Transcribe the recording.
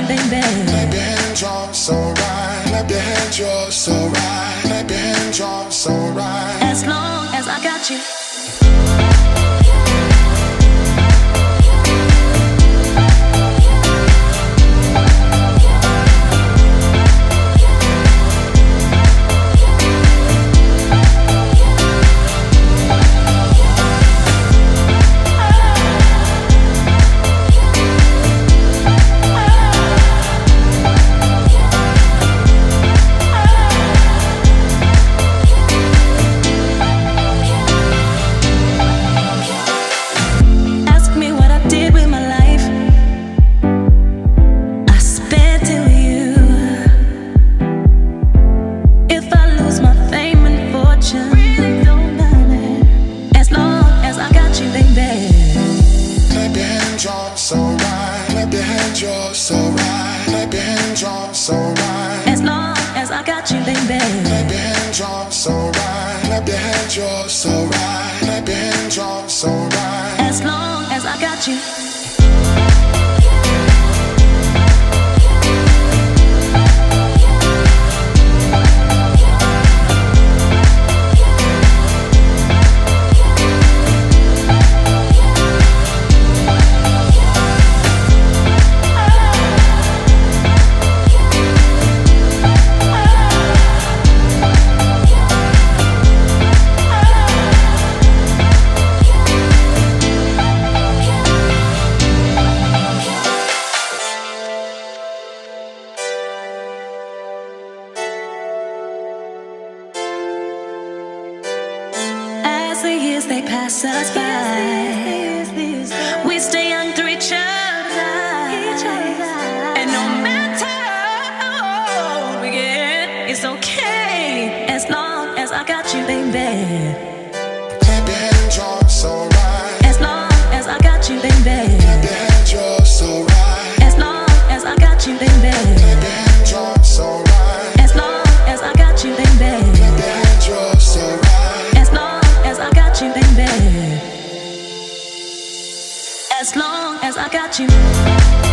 you, baby. Clap your hands, y'all, so right. Clap your hands, y'all, so right. Clap your hands, y'all, so right. As long as I got you. So right. As long as I got you, baby. Clap your hands, you're so right. Clap your hands, you're so right. Clap your hands, you're so right. As long as I got you. As the years they pass us by, we stay young through each other's eyes. And no matter how old we get, it's okay as long as I got you, baby. Clap you're so right. As long as I got you, baby. Clap your hands, you're so right. As long as I got you, baby. I got you.